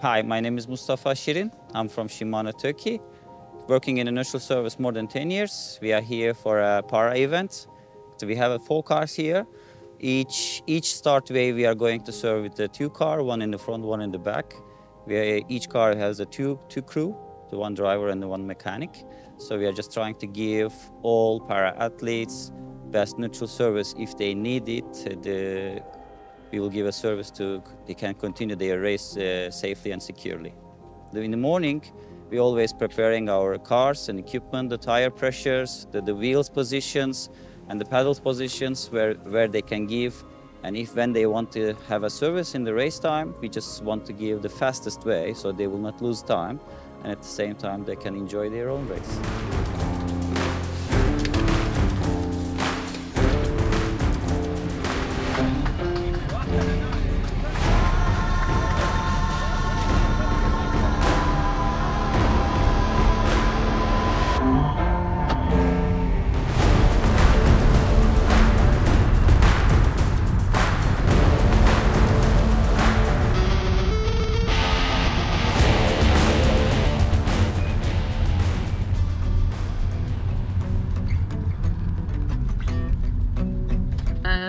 Hi, my name is Mustafa Sirin. I'm from Shimano, Turkey. Working in a neutral service more than 10 years. We are here for a para event. So we have four cars here. Each, each start way we are going to serve with the two car, one in the front, one in the back. Are, each car has a two, two crew, the one driver and the one mechanic. So we are just trying to give all para athletes best neutral service if they need it. The, we will give a service to they can continue their race uh, safely and securely. In the morning, we always preparing our cars and equipment, the tire pressures, the, the wheels positions, and the pedals positions where, where they can give. And if when they want to have a service in the race time, we just want to give the fastest way so they will not lose time. And at the same time, they can enjoy their own race.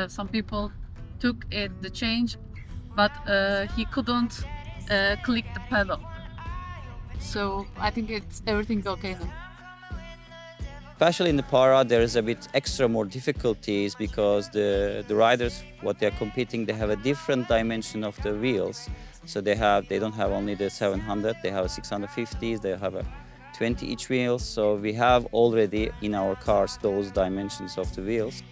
Some people took it the change, but uh, he couldn't uh, click the pedal. So I think it's everything's okay now. Especially in the para, there is a bit extra more difficulties because the, the riders, what they're competing, they have a different dimension of the wheels. So they have, they don't have only the 700, they have 650s, they have a 20 each wheel. So we have already in our cars those dimensions of the wheels.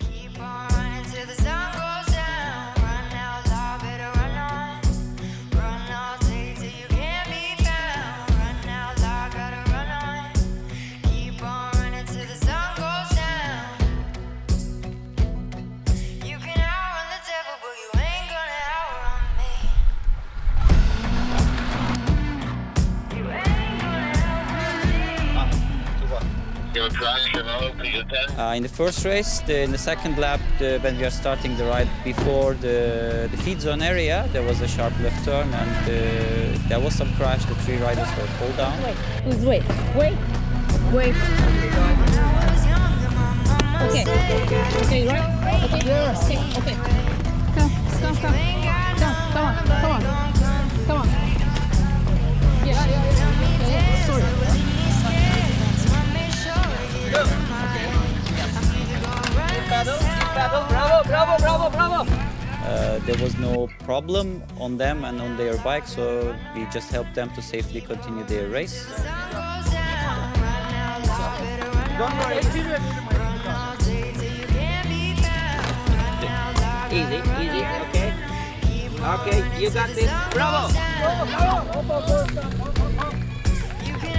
Your traction over your 10. Uh, in the first race, the, in the second lap, the, when we are starting the ride before the, the feed zone area, there was a sharp left turn and uh, there was some crash. The three riders were pulled down. Wait, wait, wait, wait. Okay, okay, right? Okay, okay, okay. Come, come, come. Come, Uh, there was no problem on them and on their bike, so we just helped them to safely continue their race. Easy, easy, okay. Okay, you got this. Bravo! You can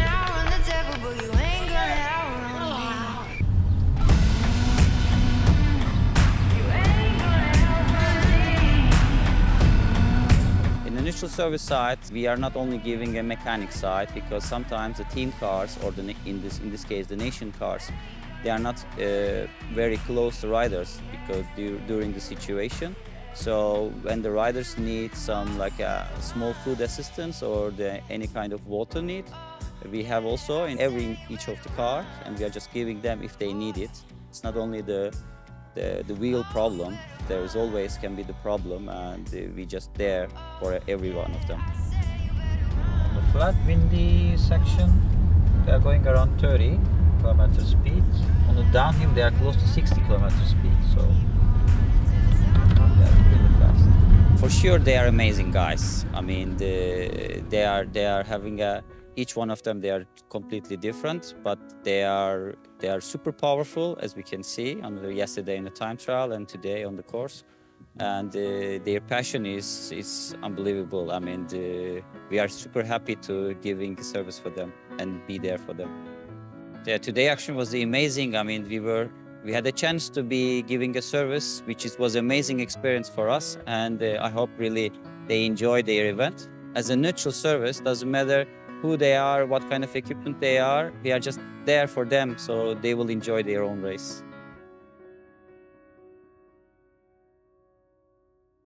the service side, we are not only giving a mechanic side because sometimes the team cars, or the, in this in this case the nation cars, they are not uh, very close to riders because during the situation. So when the riders need some like a small food assistance or the, any kind of water need, we have also in every each of the cars, and we are just giving them if they need it. It's not only the the, the wheel problem. There is always can be the problem, and uh, we just there for every one of them. On the flat, windy section, they are going around 30 kilometer speed. On the downhill, they are close to 60 kilometer speed. So really. For sure, they are amazing guys. I mean, the, they are they are having a each one of them they are completely different, but they are they are super powerful as we can see on the yesterday in the time trial and today on the course. And uh, their passion is is unbelievable. I mean, the, we are super happy to giving service for them and be there for them. Yeah, today action was amazing. I mean, we were we had a chance to be giving a service, which is, was amazing experience for us, and uh, I hope really they enjoy their event. As a neutral service, doesn't matter who they are, what kind of equipment they are. We are just there for them, so they will enjoy their own race.